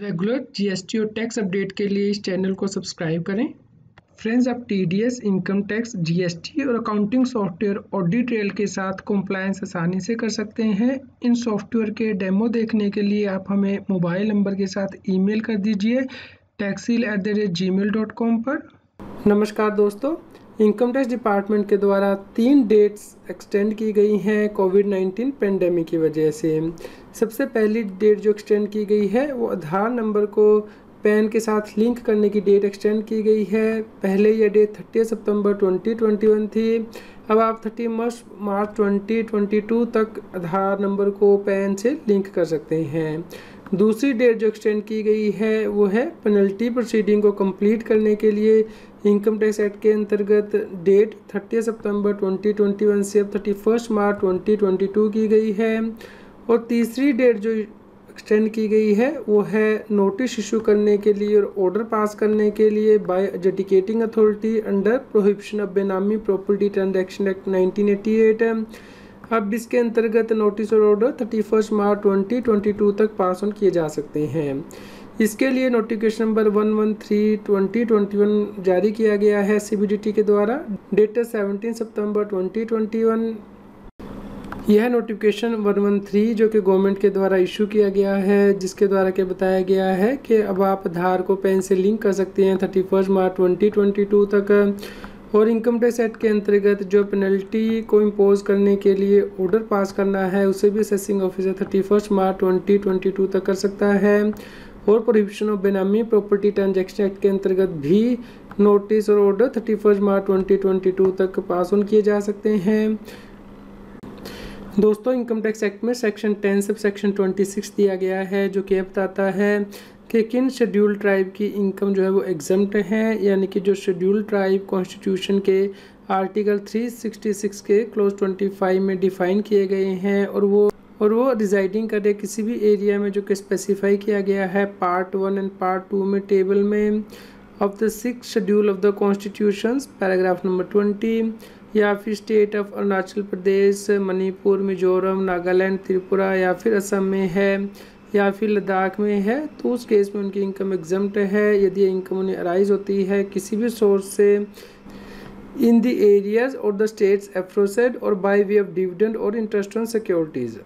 Regular GST और tax update के लिए इस चैनल को सब्सक्राइब करें। फ्रेंड्स आप टीडीएस इनकम टैक्स जीएसटी और अकाउंटिंग सॉफ्टवेयर और डिटेल के साथ कॉम्प्लायंस आसानी से कर सकते हैं। इन सॉफ्टवेयर के डेमो देखने के लिए आप हमें मोबाइल नंबर के साथ ईमेल कर दीजिए taxheal at the rate G mail dot com पर। नमस्कार दोस्तों इनकम टैक्स डिपार्टमेंट के द्वारा तीन डेट्स एक्सटेंड की गई हैं कोविड नाइन्टीन पेंडेमिक की वजह से। सबसे पहली डेट जो एक्सटेंड की गई है, वो आधार नंबर को पैन के साथ लिंक करने की डेट एक्सटेंड की गई है। पहले यह डेट थर्टी सितंबर 2021 थी। अब आप थर्टी मार्च मार्च 2022 तक आधार नंबर को पैन से लिंक कर सकते हैं। दूसरी डेट जो एक्सटेंड की गई है, वो है पेनल्टी प्रोसीडिंग को कंप्लीट करने के लिए इनकम टैक्स एक्ट के अंतर्गत डेट 30 सितंबर 2021 से अब थर्टी मार्च 2022 की गई है। और तीसरी डेट जो एक्सटेंड की गई है, वो है नोटिस इशू करने के लिए और ऑर्डर पास करने के लिए by adjudicating authority under prohibition of benami property transaction act 1988 अब इसके अंतर्गत नोटिस और order thirty first March twenty twenty two तक पास ऑन किए जा सकते हैं। इसके लिए notification number one one three twenty twenty one जारी किया गया है सीबीडीटी के द्वारा। डेटेड सेवनटीन सितंबर ट्वेंटी ट्वेंटी वन यह नोटिफिकेशन वन वन थ्री जो कि गवर्नमेंट के द्वारा इशू किया गया है, जिसके द्वारा के बताया गया है कि अब आप आधार को पेन से लिंक कर सकते हैं thirty first March twenty twenty two तक। और इनकम टैक्स एक्ट के अंतर्गत जो पेनल्टी को इम्पोज करने के लिए ऑर्डर पास करना है, उसे भी assessing officer thirty first March twenty twenty two तक कर सकता है। और prohibition of benami property transaction act के अंतर्गत भी नोटिस और order thirty first March twenty twenty two तक पास ऑन किए जा सकते हैं। दोस्तों इनकम टैक्स एक्ट में section ten sub section twenty six दिया गया है, जो कि बताता है कि किन शेड्यूल ट्राइब की इनकम जो है वो एग्जाम्ट है, यानी कि जो शेड्यूल ट्राइब कॉन्स्टिट्यूशन के आर्टिकल 366 के क्लोज 25 में डिफाइन किए गए हैं और वो और वो रिजाइडिंग करे किसी भी एरिया में जो कि स्पेसिफाई किया गया है part one and part two में टेबल में of the six schedule of the constitution paragraph number twenty या फिर स्टेट ऑफ़ अरुणाचल प्रदेश मणिपुर मिजोरम नागालैंड त्रिपुरा या फिर असम में है या फिर लद्दाख में है तो उस केस में उनकी इनकम एग्जाम्ट है। यदि इनकम उन्हें अराइज होती है किसी भी सोर्स से इन द एरियाज़ और द स्टेट्स एफ्रोसेड और बाय वे ऑफ़ डिविडेंड और इंटरेस्ट ऑन सिक्योरिटीज़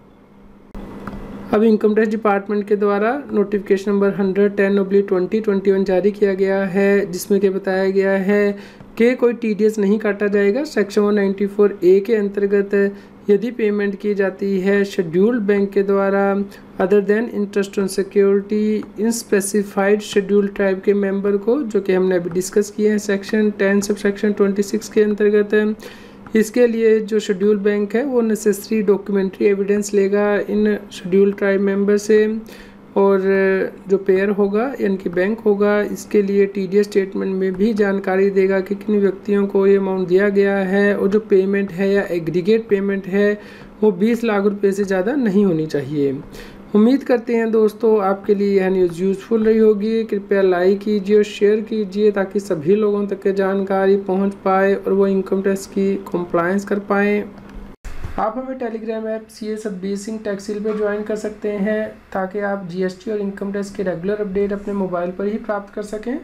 अब इनकम टैक्स डिपार्टमेंट के द्वारा notification number hundred ten oblique twenty twenty one जारी किया गया है, जिसमें कि बताया गया है कि कोई टीडीएस नहीं काटा जाएगा। Section one ninety four A के अंतर्गत यदि पेमेंट की जाती है शेड्यूल्ड बैंक के द्वारा other than interest on security in specified schedule tribe के मेंबर को, जो कि हमने अभी डिस्कस किए हैं section ten sub section twenty six के अंतर्गत, इसके लिए जो शेड्यूल बैंक है, वो नेसेसरी डॉक्यूमेंट्री एविडेंस लेगा इन शेड्यूल ट्राइब मेंबर से। और जो पेयर होगा, यानी कि बैंक होगा, इसके लिए टी स्टेटमेंट में भी जानकारी देगा कि किन व्यक्तियों को ये अमाउंट दिया गया है और जो पेमेंट है या एग्रीगेट पेमेंट है, वो 20 लाख रुपए से ज़्यादा नहीं होनी चाहिए। उम्मीद करते हैं दोस्तों, आपके लिए यह न्यूज़ यूज़फुल रही होगी। कृपया लाइक कीजिए और शेयर कीजिए ताकि सभी लोगों तक के जानकारी पहुँच पाए और वो इनकम टैक्स की कंप्लायंस कर पाएँ। आप हमें telegram app C S Singh taxheal पर ज्वाइन कर सकते हैं ताकि आप जीएसटी और इनकम टैक्स के रेगुलर अपडेट अपने मोबाइल पर ही प्राप्त कर सकें।